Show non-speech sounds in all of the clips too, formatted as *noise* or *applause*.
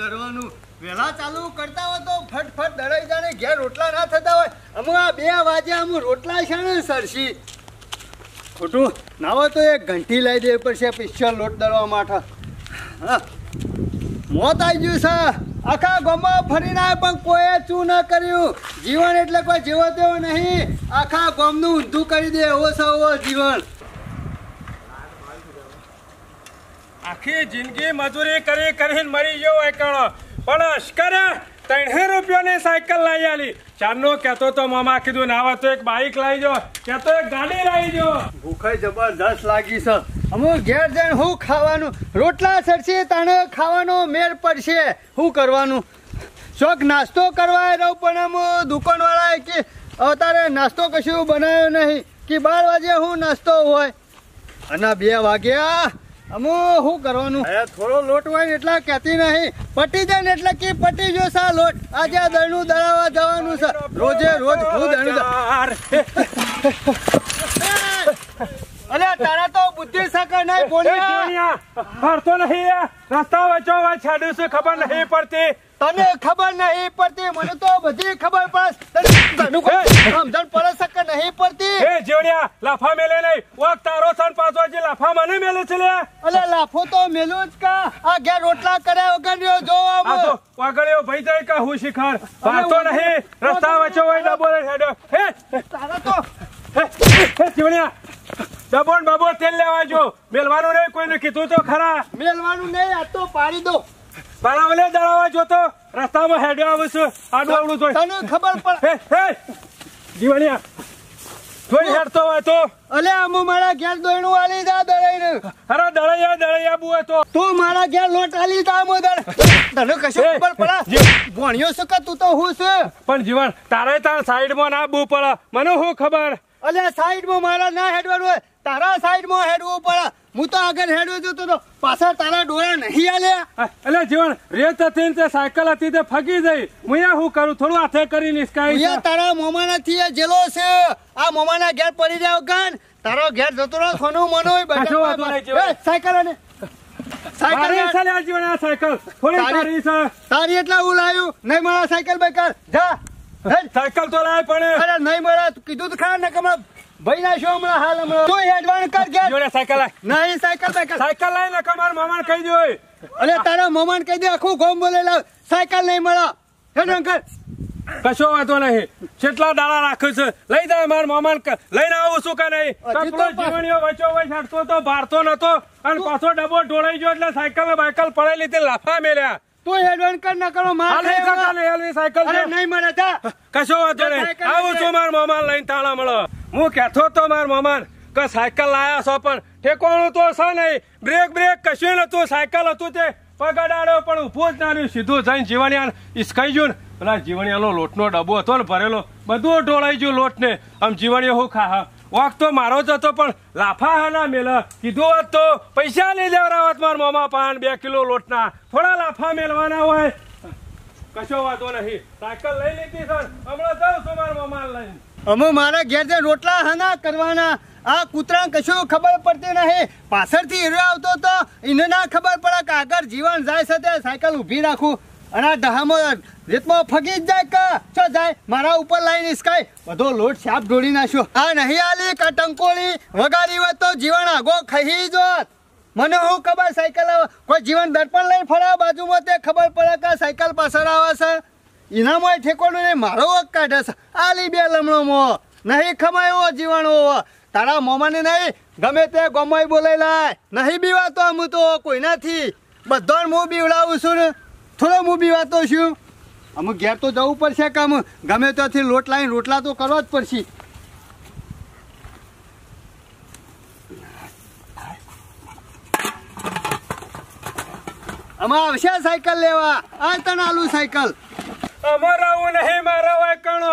દરવાનું. વહેલા ચાલુ કરતા હોય તો ફટફટ દરાઈ જાણે ઘેર રોટલા ના થતા હોય. અમુક આ બે વાજે અમુ રોટલા છે ને સરસી. ખોટું? ના હોય તો એક ઘંટી લઈ દેવી પડશે પિક્ચર લોટ દરવા માટે. હા. મોત આવી ગયું સર આખા ગામમાં ફરીને આવ્યો પણ કોઈએ ચૂ ન કર્યું. જીવન એટલે કોઈ જીવો તેવો નહીં. આખા ગામનું ઊંધું કરી દે, એવો સ એવો જીવન. આખી જિંદગી મજૂરી કરી કરીને મરી ગયો એકણો પણ અશ્કરે ત્રણસો રૂપિયાની સાયકલ લાવી આલી. ચારનો કહેતો તો મામા કીધું નાવા તો એક બાઈક લાવી જો. કહેતો, એક ગાડી લાવી જો. ભૂખ જબરદસ્ત લાગી છે. અમુક ઘેર જઈને શું ખાવાનું, રોટલા સરશે તાણે ખાવાનો મેળ પડશે. શું કરવાનું? શોખ નાસ્તો કરવા રહું, પણ આમ દુકાનવાળાએ કે અત્યારે નાસ્તો કશું બનાવ્યો નહીં. કે બાર વાગે હું નાસ્તો હોય. અને બે વાગ્યા અમુ શું કરવાનું? અરે થોડો લોટ હોય એટલા કહેતી નહીં. પટી જાય ને એટલે કે પટી જો સા લોટ. આજે આ દળનું દળાવવા જવાનું છે. રોજે રોજ હું દળનું *laughs* *laughs* અલે તારા તો બુદ્ધિ સકા નહીં બોલ્યા ફરતો નહીં રસ્તા વચ્ચો વચ્ચ છાડ્યું છે ખબર નહીં પડતી. તને ખબર નહીં પડતી મને તો બધી ખબર પડે. સમજણ પડે સકે નહીં પડતી? એ જીવણિયા લાફા મેલે નહીં. ઓક તારો સન પાછો જે લાફા મને મેલે છે લે અલે લાફો તો મેલું જ કા. આ ઘેર રોટલા કર્યા ઓગણ્યો જો આમ. આ તો વાગડ્યો ભાઈ જાય કે હું શિખર? ફરતો નહીં. રસ્તા વચ્ચે હોય ડબોલે હેડો હે! તારા તો હે, હે, જીવણિયા બાબો તેલ લેવા જો. મેલવાનું નહીં કોઈને કીધું તો ખરા. મેલવાનું નહીં આ તો પાડી દો. બાળાવલે દળાવા જોતો રસ્તામાં હેડ્યો આવું છું. આડું આવડું જોઈ. તને ખબર પડે જીવણિયા જોઈ હેડતો હોય તો. અલે આમ મારા ઘેર દોયણું આલી જા દળાઈને અરે દળાઈયા દળૈયા બુએ તો. તું મારા ઘેર લોટ આલી જા મો દળ. તને કશું ખબર પડે? ભણ્યો છે કે તું તો હું છે? પણ જીવન તારે તાર સાઈડમાં ના બુ પડે. મને શું ખબર? અલે સાઈડમાં મારા ના હેડવાનું હોય તારા સાઈડમાં હેડવું પડે. હું તો આગળ હેડવું છું તો પાછળ તારા ડોળા નહીં આલ્યા એટલે જીવન રેત હતી તે સાયકલ હતી તે ફગી જઈ. હું શું કરું? થોડું હાથે કરી નિષ્કાઈ અહીંયા તારા મોમાના થી આ જેલો છે. આ મોમાના ઘેર પડી જાવ કાન. તારો ઘેર જતો રહો સોનું મનો. સાયકલ ને સાયકલ સાયકલ? થોડી તારી એટલા હું લાવ્યું. નહીં મારા સાયકલ બેકાર જા. હેડ. સાયકલ તો લાય પણ. અરે નહીં મળે કીધું તો ખરા ને કે ભાઈ ના શું હમણાં હાલ હમણાં? તું હેડવાન કર કે. જોડે સાયકલ લાય. નહીં સાયકલ સાયકલ. સાયકલ લાય ને કમાર મામાને કહી દો અરે તારા મોમાન કહી દે આખું ગોમ બોલે લાવ સાયકલ નહીં મળે. Head uncle? કશો વાંધો નહીં. કેટલા દાડા રાખ્યું છે લઈ જાય માર મામાન લઈને આવું છું કે નહીં? કપડો જીવણીઓ વચ્ચો વચ્ચ હટતો તો ભારતો નતો. અને પાછો ડબ્બો ઢોળાઈ ગયો એટલે સાયકલ બાયકલ પડેલી તે લાફા મેલ્યા તું હેડવાન કર ના કરો માર ખાય સાયકલ એવા. સાયકલ અરે નહીં મળે તા કશો વાંધો નહીં. આવું છું માર મામા લઈને તાળા મળો. હું કહેતો તો માર મામાન કે સાયકલ લાયા છો પણ ઠેકોણું તો છે નહીં. બ્રેક બ્રેક કશું નતું સાયકલ હતું તે. પગડાડ્યો પણ ઊભું જ ના રહ્યું. સીધું જઈને જીવણિયા ઈસકાઈ ગયું ને. પેલા જીવણિયાનો લોટનો ડબ્બો હતો ને ભરેલો. બધું ઢોળાઈ ગયું લોટને. આમ જીવણીઓ હું ખા વાક તો મારો જ હતો, પણ લાફા હાના મેલ કીધું હોત તો પૈસા લઈ લેવડાવત માર મોમા પાન, બે કિલો લોટના થોડા લાફા મેલવાના હોય. કશો વાંધો નહીં. સાયકલ લઈ લીધી સર. હમણાં જાઉં છું મારા મોમા લઈને. અમે, મારા ઘેર જે રોટલા હના કરવાના, આ કૂતરા કશું ખબર પડતી નહીં. પાછળથી હીરો આવતો તો એને ના ખબર પડે કે આગળ જીવન જાય છે તે સાયકલ ઊભી રાખું. અને આ રેતમાં ફગી જ જાય કે? ચો જાય? મારા ઉપર લાઈન ઇસ્કાય. બધો લોટ સાપ ઢોળી નાખ્યો. આ નહીં આલી કા ટંકોળી? વગાડી હોય તો જીવન આગો ખહી જોત મને હું ખબર સાયકલ કોઈ જીવન દર્પણ લઈને ફરા બાજુમાં તે ખબર પડે કે સાયકલ પાછળ આવે છે. ઇનામાં ઠેકોડું નહીં, મારો વક કાઢે છે. આલી બે લમણોમાં. નહીં ખમાયો જીવાણો. તારા મોમાને નહીં, ગમે તે ગમાઈ બોલાઈ લાય. નહીં બીવાતો હું તો કોઈનાથી. બધો હું બીવડાવું છું ને. થોડો હું બીવાતો છું અમુક ઘેર તો જવું પડશે કામ. ગમે ત્યાંથી લોટ લાવીને રોટલા તો કરવા જ પડશે. આમાં આવશે સાયકલ લેવા? આ તને આલુ સાયકલ. અમારા નહીં મારા વાય કણો.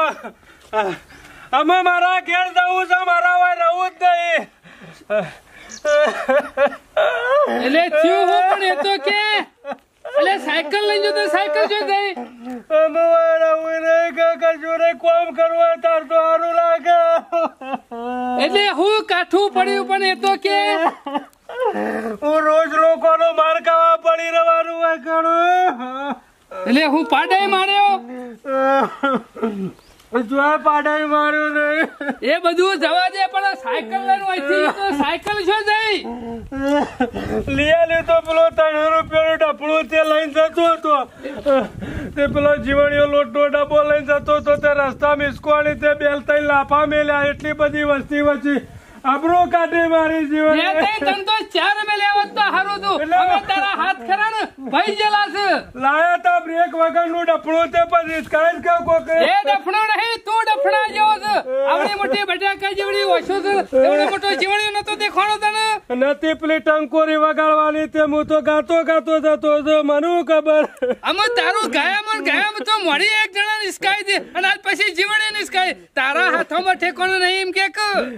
અમે મારા ઘેર જવું છે મારા વાય રહું જ નહીં. એટલે થયું હું પણ એ તો કે એટલે સાયકલ લઈને જતો સાયકલ જો ગઈ અમે વાય રહું નહીં કે કોમ કરવા તાર તો સારું લાગે. એટલે હું કાઠું પડ્યું પણ એ તો કે? હું રોજ લોકોનો માર ખાવા પડી એટલે હું પાડાઈ માર્યો? જો પાડાઈ માર્યો નહીં એ બધું જવા દે પણ સાયકલ લઈને અહીંથી સાયકલ શું જઈ. લીયા લીધો પેલો ત્રણ રૂપિયાનો ડપણું તે લઈને જતો હતો પેલો જીવણીઓ લોટનો ડબ્બો લઈને જતો હતો, તે રસ્તા મિસકોણી તે બેલ તઈ લાફા મેલ્યા. એટલી બધી વસ્તી વચ્ચે આબરો કાઢે મારી એ તે તઈ તો ચાર મે હોત તો હારું તું હવે તારા હાથ ખરા ને? ભાઈ જલાસ લાયા તા બ્રેક વગરનું ડફણો તે પછી કાંઈ કે કોક એ ડફણો નહીં તું ડફણા જેવો છે. આવડી મોટી બટાકા જેવડી ઓછો છે. એવડો મોટો જીવણી નતો દેખાણો તને? નતી પેલી ટંકોરી વગાડવાની તે હું તો ગાતો ગાતો જતો હતો મને ખબર? અમે તારું ગાયામાં ગાયામાં તો મળી એક જણા નિસ્કાઈ દે અને આજ પછી જીવણી નિસ્કાઈ તારા હાથોમાં ઠેકો નહીં એમ કે?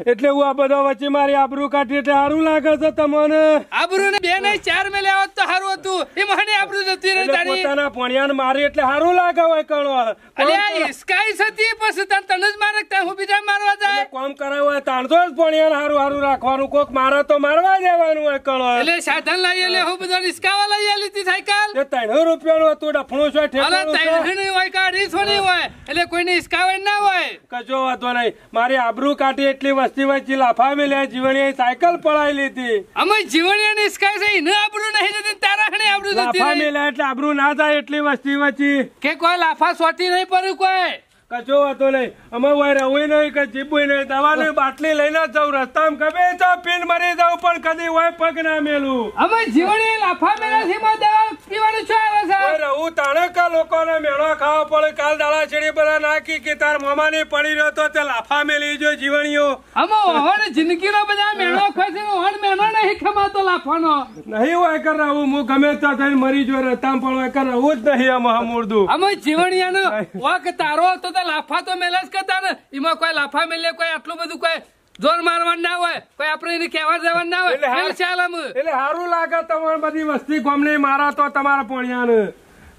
એટલે હું આ બધા વચ્ચે મારી આબરૂ કાઢી એટલે સારું લાગે છે તમને. આબરૂ ને બે ને ચાર મેલ્યા હોત તો સારું હતું. એ મને આબરૂ જતી રહી તારી. પોતાના પોણિયાને મારી એટલે સારું લાગે હોય કણો. અલે આ સતી પછી તને તને જ મારે ત્યાં હું બીજા મારવા જાય? કોમ કરાવવું હોય તાણતો જ પોણિયાને સારું સારું રાખવાનું. કોક મારે તો મારવા દેવાનું હોય કણો. એટલે સાધન લઈ એટલે હું બધા રિસ્કાવા લઈ આલી હતી સાયકલ. એ રૂપિયા રૂપિયાનું હતું ડફણું છે અલે ઠેકાણું છે તૈણની હોય કે અઢીસો ની હોય? એટલે કોઈને ઈસ્કાવે ના હોય. કજો વાંધો નહીં. મારી આબરૂ કાઢી એટલી વસ્તી વચ્ચે લાફા મેલ્યા જીવણીએ સાયકલ પડાઈ લીધી અમે જીવણીએ ઈસ્કાઈ છે એને આબરૂ નહીં જતી તારા ખણે આબરૂ જતી લાફા. એટલે આબરૂ ના થાય એટલી વસ્તી વચ્ચે કે કોઈ લાફા સોટી નહીં પડ્યું કોઈ કશો વાતો નહીં. અમે હોય રહું નહીં કે જીબુય નહીં. દવાની બાટલી લઈને જ જાઉં. રસ્તામાં ગમે તો પીન મરી જાઉં પણ કદી હોય પગ ના મેલું. અમે જીવણી લાફા મેળાથી માં દવા પીવાનું છે આવે છે? રહું તાણે કા લોકોને મેળો ખાવા પડે? કાલ દાળા ચીડી બધા નાખી કે તાર મામાની પડી રહ્યો તો તે લાફા મેલી જો જીવણીઓ. અમે ઓહણ જિંદગીનો બધા મેળો ખસે ઓહણ મેળો નહીં ખમાતો લાફાનો નહીં હોય કર રહું હું ગમે ત્યાં થઈને મરી જો રસ્તામાં પણ હોય કર રહું જ નહીં આમાં મૂળદું અમે જીવણીયાનો વાક તારો તો લાફા તો મેલે જ કરતા ને. એમાં કોઈ લાફા મેલે કોઈ આટલું બધું કોઈ જોર મારવાનું ના હોય. કોઈ આપણે એને કહેવા જવાનું ના હોય. એટલે ચાલ એટલે સારું લાગે તમારે બધી વસ્તી ગોમની મારા તો તમારા પોણિયાને.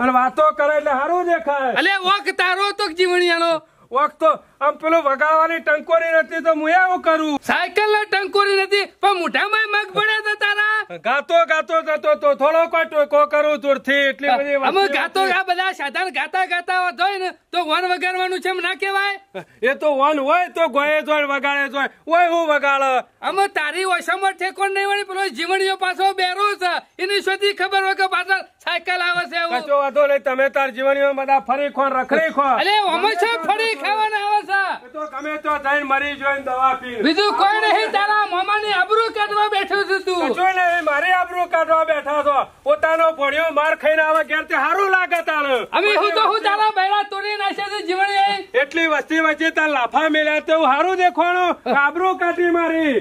અને વાતો કરે એટલે સારું દેખાય. એટલે વખત તારો તો જીવણીયાનો? વખત આમ પેલો વગાડવાની ટંકોરી નથી તો હું એવું કરું? સાયકલ ના ટંકોરી નથી પણ મોઢામાં મગ પડ્યા હતા તારા. ગાતો ગાતો જતો તો થોડો કોઈ ટોકો કરું દૂરથી એટલી બધી અમે ગાતો આ બધા સાધન ગાતા ગાતા હોય ને તો વન વગાડવાનું છે એમ ના કહેવાય? એ તો વન હોય તો ગોયે જોય વગાડે જોય હોય. હું વગાડ? અમે તારી ઓછામાં ઠેકોણ નહીં વળી પેલો જીવણીઓ પાછો બેરો છે. એની શોધી ખબર હોય કે પાછળ સાયકલ આવે છે એવું. તો વાંધો નહીં તમે તાર જીવણીઓ બધા ફરી ખો રખડી ખો. અરે અમે છે ફરી ખાવાના આવે છે? એ તો ગમે તો જઈને મરી જોઈને દવા પી બીજું કોઈ નહીં તારા મામાની આબરૂ કાઢવા બેઠો છે તું. કશું નહીં મારી આબરૂ કાઢવા બેઠા છો. પોતાનો ભણ્યો માર ખાઈને આવે ઘેર તે સારું લાગે તારે. અમે હું તો હું તારા બૈરા તોડી નાખ્યા છે જીવણી એટલી વસ્તી વચ્ચે તાર લાફા મેળ્યા તો સારું દેખવાનું આબરૂ કાઢી મારી.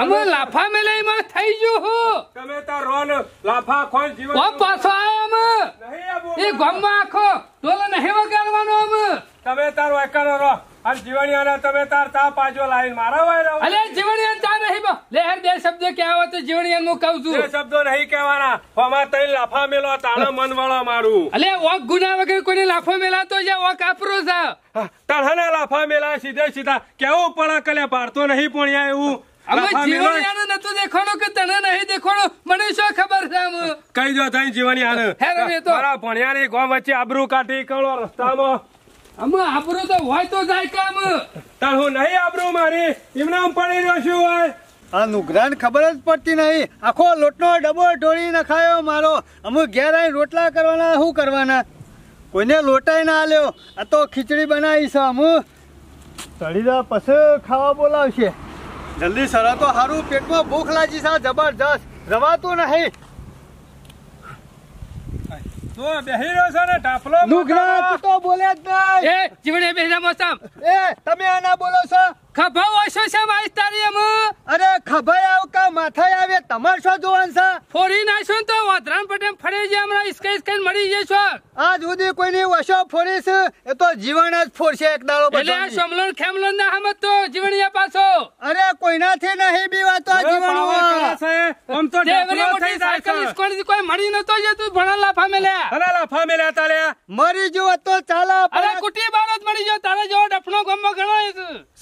અમે લાફા મેલાઈમાં થઈ ગયું હું. તમે તાર રોન લાફા ખોન જીવન ઓ પાછો આયા અમે. નહીં આબુ. એ ગામમાં આખો ડોલ નહીં વગાડવાનો અમે. તમે તાર વાયકાનો રહો. અને જીવણિયાના તમે તાર તા પાજો લાઈન મારા રહો અલે જીવણીયાન તા નહીં બા. લે હેર બે શબ્દ કે આવો તો જીવણીયાન હું કહું છું. બે શબ્દો નહીં કહેવાના. હોમાં તઈ લાફા મેલો તાણે મન વાળો મારું. અલે ઓક ગુના વગર કોઈને લાફો મેલાતો છે ઓક આપરો છે. તળહના લાફા મેલા સીધે સીધા. કેવું પણ કલે પાડતો નહીં પણ એવું. અમે. જીવણીયાને નતું દેખાણું કે તને નહીં દેખાણું? મને શું ખબર છે આમ? કઈ જો જીવન જીવણી આને. હે રમે તો. મારા ભણ્યાની ગો વચ્ચે આબરૂ કાઢી કળો રસ્તામાં. અમે આબરો તો હોય તો જાય કામ. તાર હું નહીં આબરો મારી? એમના પડી રહ્યો છું હોય. આ નુકસાન ખબર જ પડતી નહીં. આખો લોટનો ડબો ઢોળી નખાયો મારો. અમુક ઘેર આવીને રોટલા કરવાના શું કરવાના? કોઈને લોટાય ના આલ્યો. આ તો ખીચડી બનાવી છે અમુ. તળી દા પછી ખાવા બોલાવશે. જલ્દી સરા તો સારું પેટમાં ભૂખ લાગી છે જબરજસ્ત. રવાતું નહીં. તો બેહી રહ્યો છે ને ઢાફલો નુકસાન તું તો બોલે જ નહીં. એ જીવણી બેજા મોસમ. એ તમે આના બોલો છો? ખભા ઓછો છે મારી તારી અમે અરે ખભાઈ આવ કા માથાય આવે તમારે શું જોવાનું છે? ફોડી નાખશો તો વાધરાન પટેલ ફરી જાય હમણાં ઇસ્કાઈ ઇસ્કાઈ મળી જશો આજ સુધી કોઈની ઓછો ફોડીશ એ તો જીવન જ ફોડશે એક દાડો એટલે આ. સોમલોન ખેમલોન ના હમત તો જીવણીયા પાછો. અરે કોઈનાથી નહીં બીવાતો આ હવે પાવર કરે જીવનમાં છે આમ તો ડેવરી મોટી સાયકલ છે. થી કોઈ મળી નતો જતું ભણા લાફા મેલ્યા અરે લાફા મેલ્યા તાલ્યા મરી જો તો ચાલે અરે કુટી બાર જ મળી ગયો તારા જેવો ડફણો ગમો ગણો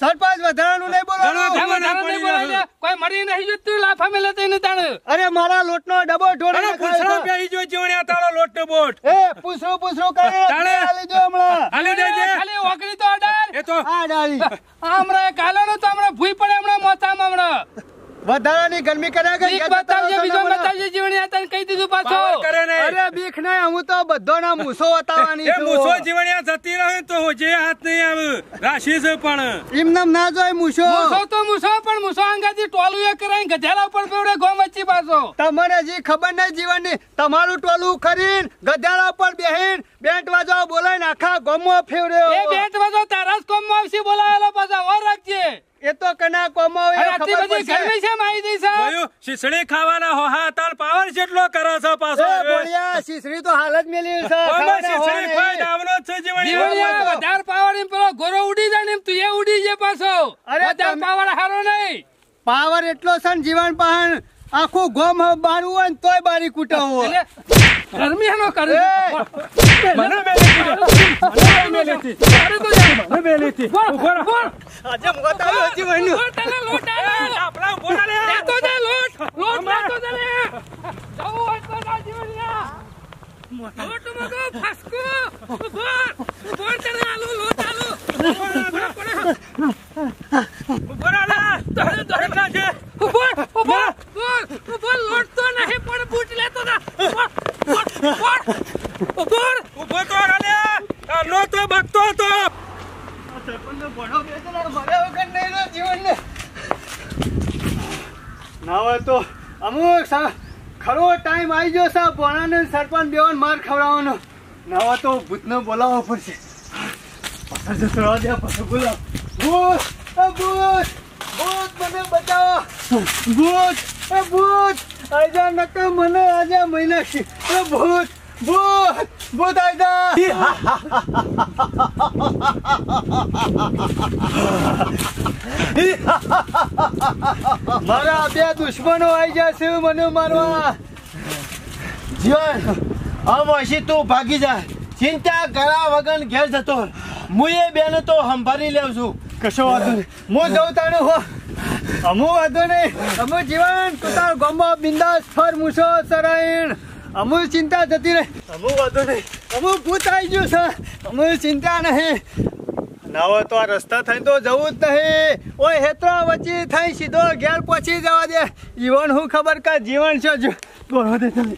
સરપંચ વધારાનું નહીં બોલો ગણો તારે નહીં. કોઈ મરી નહીં જતું લાફા મેલે તો એને તાણે. અરે મારા લોટનો ડબો ઢોળી અરે પૂછડો બેહી જો જીવણ્યા તારો લોટ બોટ. એ પૂછરો પૂછરો કરે તાણે. આલી જો હમણાં. હાલી દેજે. ખાલી ઓગળી તો અડાર એ તો. આ ડાળી. હમણાં કાલો નો તો હમણાં ભૂઈ પડે હમણાં મોથામાં હમણાં. વધારાની ગરમી કર્યા કે બીક બતાવજે બીજો બતાવજે જીવણી તને કહી દીધું પાછો. કરે અરે બીક નહીં હું તો બધોના મૂસો બતાવવાની એ છું. મૂછો જીવણિયા જતી રહે તો હું જે હાથ નહીં આવે રાશી છે પણ. એમ નામ ના જોય મૂસો. મૂસો તો મૂસો પણ મૂસો આંગાથી ટોલું એ કરાઈને ગધેડા ઉપર બેવડે ગોમ વચ્ચી પાછો. તમને હજી ખબર નહીં જીવનની. તમારું ટોલું ખરીન ગધાડા પર બેહીન બેન્ટ વાજો બોલાઈને આખા ગોમો ફેવડ્યો એ બેટ વાજો તારા જ કોમમાં આવશે બોલાવેલો પાછા. ઓર રાખજે. એ તો કના કોમો આટલી ખબર બધી ગરમી છે માઈ દી છે જોયું? શીસડી ખાવાના હોહા તાલ પાવર જેટલો કરે છે પાછો એ બોલિયા શીશડી તો હાલ જ મેલી છે આમાં શીશડી કોઈ નહીં. છે જીવણી બોલિયા વધાર પાવર એમ પેલો ગોરો ઉડી જાય ને એમ તું એ ઉડી જાય પાછો. અરે વધાર પાવર હારો નહીં. પાવર એટલો છે ને જીવન પાહન આખું ગોમ બારું હોય ને તોય બારી કૂટાવો એનો કરે! મને મેલી દીધો. મને મેલી હતી. અરે તો યાર. મને મેલી હતી. ઉપર આજે મોત આવ્યો હજી વણ્યો તને લોટ આલો. આપણા ઉપર રહો લે. તો જા લોટ લોટ લેતો જા લે જાવ હોય તો જા જીવણીયા લોટ મગો ફસકો ઉપર ઉપર તને આલુ લોટ આલુ ઊભો રહો લે. કેટલા છે? બોલ બોલ બોલ બોલ લોટ તો નહીં પણ બૂટ લેતો જા બોલ બોલ બોલ બોલ ઊભો તો રહો લે. તારનો તો ભક્તો હતો. સરપંચનો ઘોડો બેસેલો માર્યા વગર નહીં રહ્યો જીવનને. ના હોય તો અમુક સા- ખરો ટાઈમ આવી ગયો છે ભોણાને ને સરપંચ બેવાન માર ખવડાવવાનો. નવા તો ભૂતને બોલાવવો પડશે. પાછળ જતો રહેવા દે, પાછળ બોલાવો. ભૂત એ ભૂત ભૂત મને બચાવો. ભૂત એ ભૂત આજા નકર મને આજે મહિના છે. એ ભૂત ભૂત ભૂત આજા મારા બે દુશ્મનો આવી જશે મને મારવા. જીવન આમ હશે તું ભાગી જા. ચિંતા કરા વગર ઘેર જતો હું એ બેન તો સંભાળી લેવ છું. કશો વાંધો નહીં. હું જઉં તાણું હો. અમુ વાંધો નહીં. અમુ જીવન તું તાર ગમો બિંદાસ ફર મૂછો સરાયણ અમુ ચિંતા જતી રહી. અમુ વાંધો નહીં. અમુ ભૂત આવી ગયું છે. અમુ ચિંતા નહીં. ના હોય તો આ રસ્તા થઈ તો જવું જ નહીં. ઓય હેતરા વચ્ચે થઈ સીધો ઘેર પહોંચી જવા દે. જીવન હું ખબર કા જીવન છે જો. બોલો દે તમે.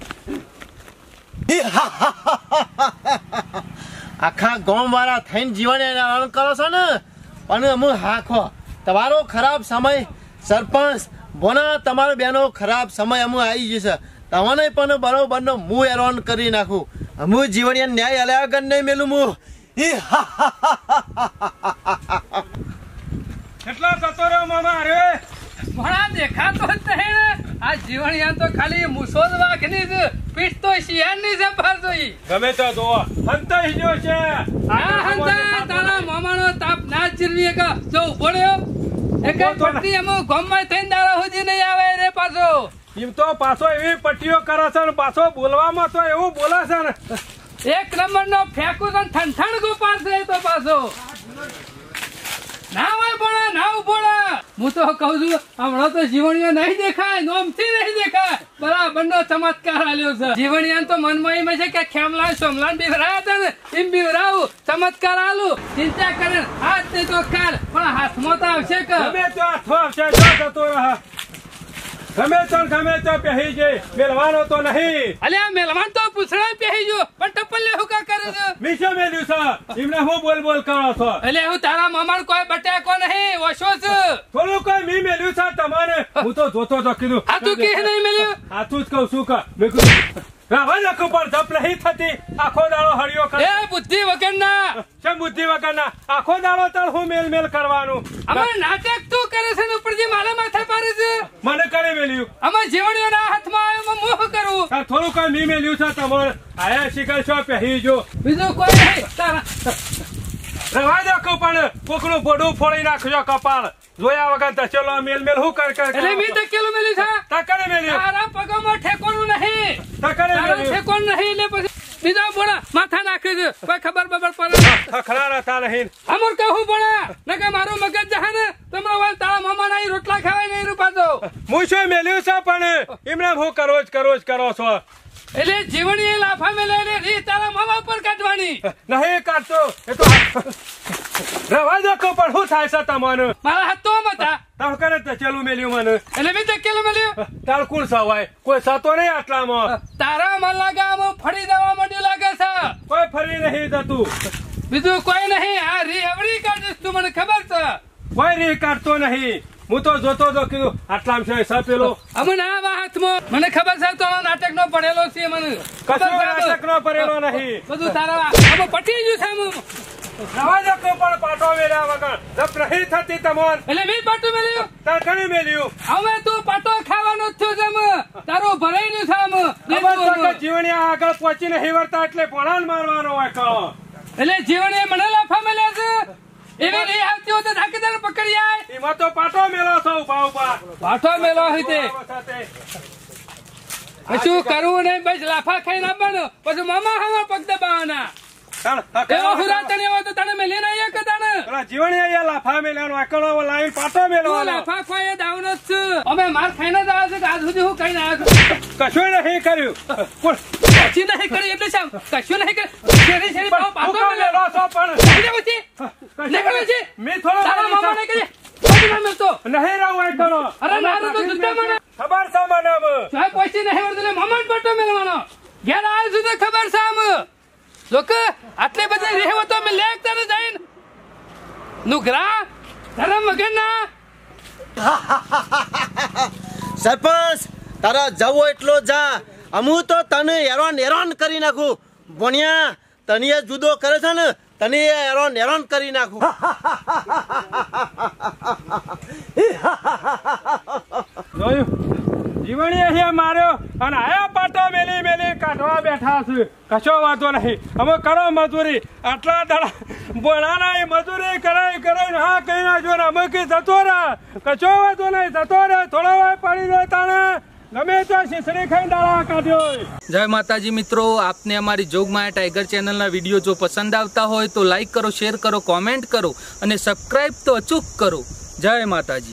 આખા ગામ વાળા થઈને જીવન હેરાન કરો છો ને પણ અમે હાખો તમારો ખરાબ સમય સરપંચ બોના તમારો બેનો ખરાબ સમય અમુ આવી જશે તમને પણ બરોબરનો હું હેરાન કરી નાખું અમુ જીવન ન્યાય હલ્યા વગર નહીં મેલું હું હા જતો રહ્યો મામા અરે ભણા દેખાતો જ નહીં ને. આ જીવણિયા તો ખાલી મૂસો જ વાઘની જ પીઠ તો શિયાળની છે પાછો જોઈ ગમે તો તો હંતા હિજો છે. આ હંતા તારા મામાનો તાપ ના જીરવી એક જો ઊભો એક. પટ્ટી એમાં ગમમાં થઈને દાડા સુધી નહીં આવે રે પાછો. એમ તો પાછો એવી પટ્ટીઓ કરે છે ને પાછો બોલવામાં તો એવું બોલે છે ને. એક નંબર નો ફેંકું તો ઠંઠણ ગોપાલ છે તો પાછો. ના હોય ભણા ના હું તો કહું છું, હમણાં તો જીવણીઓ નહીં દેખાય, નોમથી નહીં દેખાય. બરાબર ચમત્કાર આલ્યો છે. જીવણીયા તો મનમાં છે કે ખેમલા સોમલાન બીવરાયા હતા ને, એમ બીવરાવું, ચમત્કાર આલુ. ચિંતા કરે હાથ નહીં તો કાલ પણ હાથમાં તો આવશે કે. તો આવશે જતો રહે. ગમે તો ગમે તો પહેરી મેલવાનો તો નહીં. અલ્યા મેલવાન તો પૂછડા પહેરી જો પણ ટપ્પલ હું કા કરે છે? મીઠો મેલ્યું છે. એમને હું બોલ બોલ કરો છો? એટલે હું તારા મામાર કોઈ બટાકો નહીં ઓછો છું. થોડું કોઈ મી મેલ્યું છે તમારે? હું તો જોતો તો કીધું. આ તું કે નહીં મળ્યું હાથું જ કહું શું કા મેં કીધું ઉપર જપ નહીં થતી. આખો દાડો હળિયો કરે. એ બુદ્ધિ વગરના. છે બુદ્ધિ વગરના? આખો દાડો તળ હું મેલ મેલ કરવાનું. અમાર નાટક તું કરે છે ને ઉપરથી મારા માથે પારે છે. મને કરે મેલ્યું. અમાર જીવણીઓના હાથમાં આવ્યો મોહ કરું? તાર થોડું કઈ મી મેલ્યું છે તમારે આયા શિકાર છો પહેરી જો. બીજું કોઈ નહીં. રવા દો કપાળ કોકનું બોડું ફોડી નાખજો કપાળ. જોયા વગર ચલો મેલ મેલ હું કર કર એટલે મેં તકેલું મેલ્યું છે? તકડે મેલી. તારા પગમાં ઠેકોનું નહીં. તકડે મેલ્યું ઠેકોનું નહીં એટલે પછી બીજા બોડા માથા નાખે છે. કોઈ ખબર બબર પડે ખખડા રહેતા નહીં અમર કહું બોડા નકે મારું મગજ જહે ને તો રોટલા ખાવા નહીં રૂપાતો. હું શું મેલ્યું છે પણ એમને હું કરો જ કરો જ કરો છો? એટલે જીવણી એ લાફા મેલે એટલે રી તારા મામા પર કાઢવાની નહીં કાઢતો. એ તો રવા દો કો પણ શું થાય છે તમને? મારા હાથ તો મતા તાર કરે ચેલું મેલ્યું મને. એટલે મેં ધકેલો મેલ્યું. તાર કોણ સવાય. કોઈ સાતો નહીં આટલામાં. તારા મન લાગે આમ ફરી જવા માંડ્યું લાગે છે. કોઈ ફરી નહીં જતું. બીજું કોઈ નહીં. આ રી અવળી કાઢીશ તું મને ખબર છે. કોઈ રી કાઢતો નહીં. હું તો જોતો હતો કીધું આટલા છે સાપેલો અમે ના હાથમાં મને ખબર છે તો નાટક નો પડેલો છે મને. કશું નાટક નો પડેલો નહીં. બધું તારા અમે પટી ગયું છે આમ. રવા પણ પાટો મેલ્યા વગર. જપ નહીં થતી તમોન એટલે મેં પાટું મેલ્યું તાર મેલ્યું હવે તું પાટો ખાવાનો જ છું તારું ભરાઈ કે એટલે જીવણિયા આગળ પહોંચી નહીં વળતા એટલે પોણાન મારવાનો હોય કહો જીવણે મને લાફા મળ્યા છે. એવી નહીં આવતી હોય તો ધાકીદાર પકડી આય એમાં તો પાટો મેલો છો ઊભા ઊભા. પાટો મેલો હોય કશું કરવું નહીં? બસ લાફા ખાઈને આવવાનું. પછી મામા હવે પગ દબાવવાના. એવો હુરા તને તો તને મેલી નહીં આવ્યા કે તને અહીંયા લાફા મેલ્યાનો એકડો લાવી પાટો મેલવાનો લાફા ખવાય દાવનો જ છું. અમે માર ખાઈને જ આવ્યા છે આજ સુધી હું ખાઈને આવ્યો છું? કશું નહીં કર્યું? કશું નહીં એટલે શું કશું નહીં કર્યું. શેરી શેરી પાટો હું કામ મેલ્યો. મેલો છો પણ નીકળો પછી. નીકળો પછી. મેં થોડો તારા મેલી મામાને છે. કહીએ, પાટો ના મેલતો. નહીં રહું એકડો અરે ના તો જુદ્ધા મને ખબર છે મને હવે. સાહેબ પૈસી નહીં આવડતું એટલે મામા જ પાટો મેલવાનો ઘેર આવ્યો છું તો ખબર છે આમ લોક આટલે બધી રહેવો તો અમે લેક તને જઈને નુગરા ધરમ વગરના સરપંચ તારા જવો એટલો જા. અમુ તો તને હેરાન હેરાન કરી નાખું. ભણ્યા, તને જુદો કરે છે ને, તને એ હેરાન હેરાન કરી નાખું. જીવણી અહીંયા માર્યો અને આયા પાટો મેલી મેલી કાઢવા બેઠા છે. કશો વાંધો નહીં. અમે કરો મજૂરી. આટલા દાડા બોલાના મજૂરી કરાઈ કરાઈ હા કહી ના જો ને અમે કે જતો રહે કશો વાંધો નહીં, જતો રહે થોડો વાર પડી જાય તાણે. જય માતાજી મિત્રો, આપને અમારી જોગમાયા ટાઈગર ચેનલના વીડિયો જો પસંદ આવતા હોય તો લાઈક કરો, શેર કરો, કોમેન્ટ કરો અને સબસ્ક્રાઈબ તો અચૂક કરો. જય માતાજી.